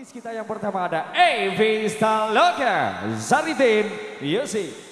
Artis kita yang pertama ada Evi Staloka, Zaridin Yosi.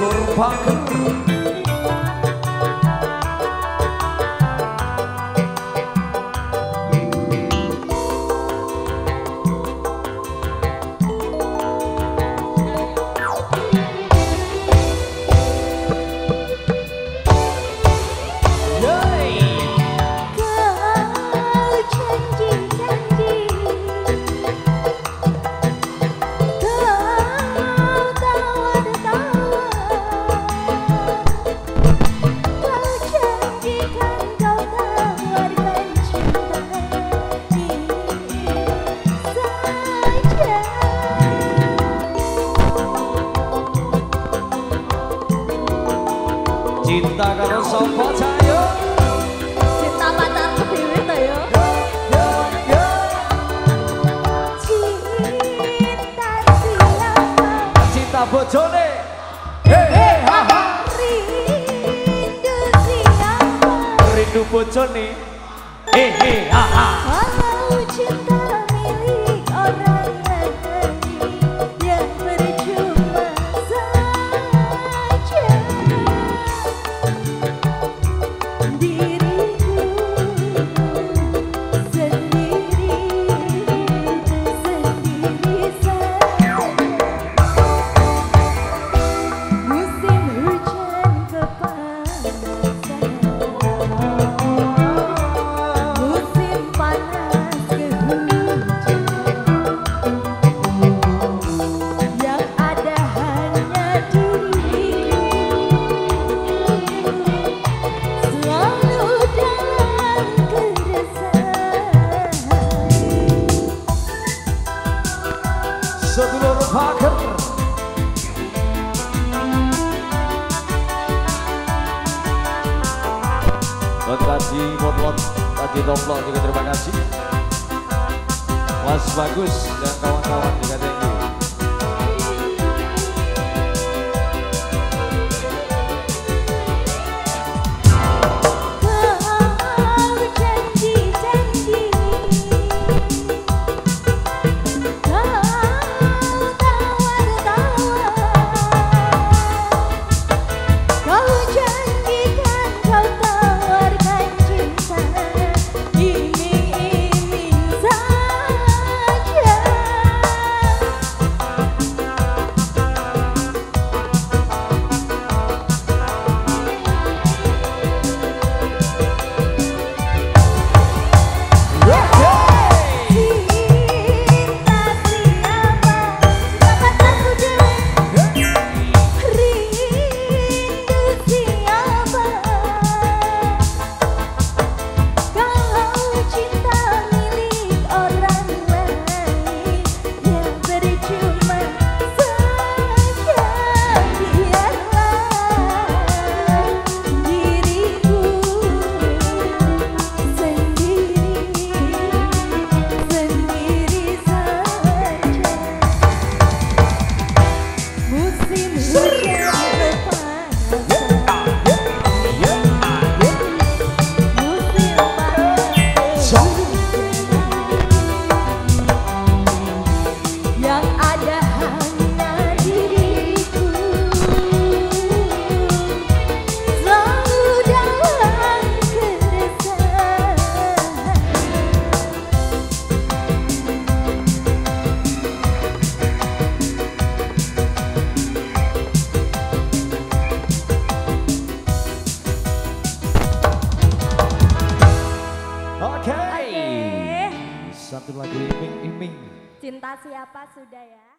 lor parcă cinta karo sapa cayo cinta pacarku dhewe yo yo cinta siapa cinta bojone ha ha. Rindu siapa rindu bojone he ha. Ha Sedulur Fakir Buat Kaji Motlot, Kaji Toplok juga terima kasih. Mas Bagus dan kawan-kawan juga thank you. ada siapa-siapa ya, sudah ya.